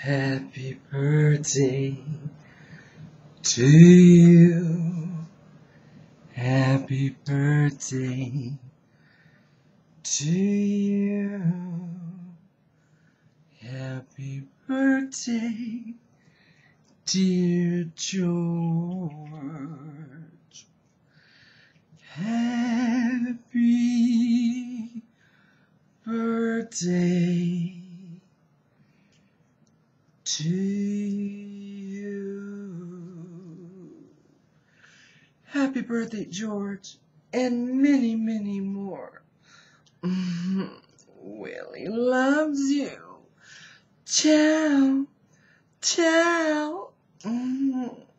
Happy birthday to you. Happy birthday to you. Happy birthday, dear George. Happy birthday to you. Happy birthday, George, and many, many more. Willie loves you. Ciao. Ciao.